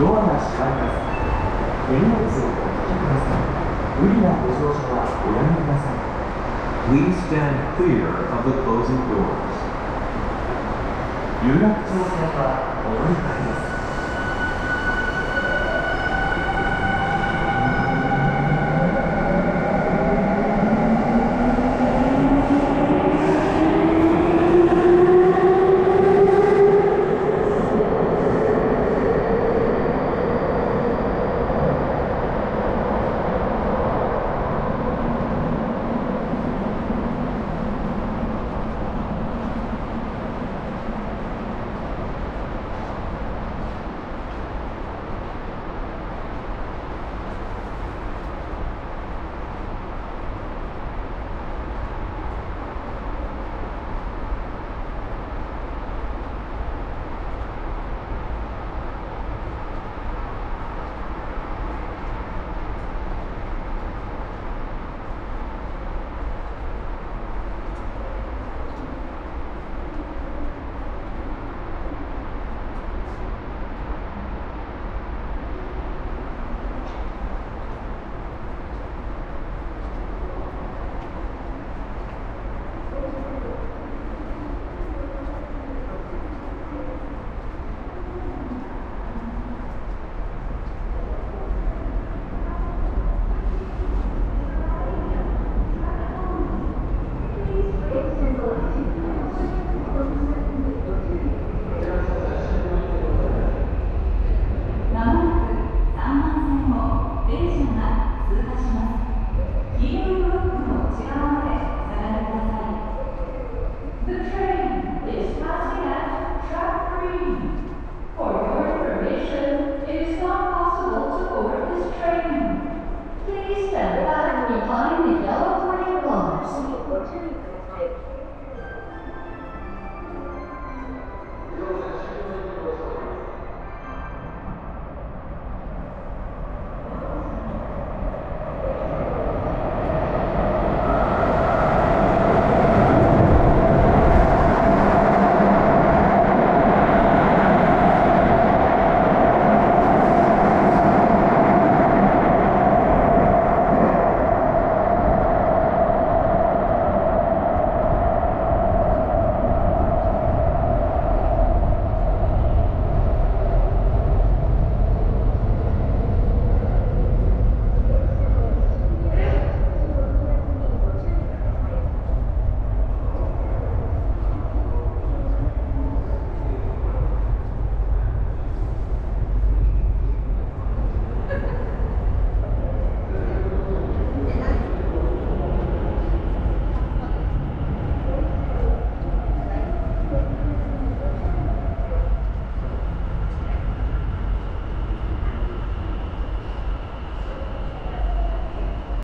ドアが閉まります手荷物をお引きください。無理なご乗車はおやめください。Please stand clear of the closing doors. 有楽町線はお乗り換え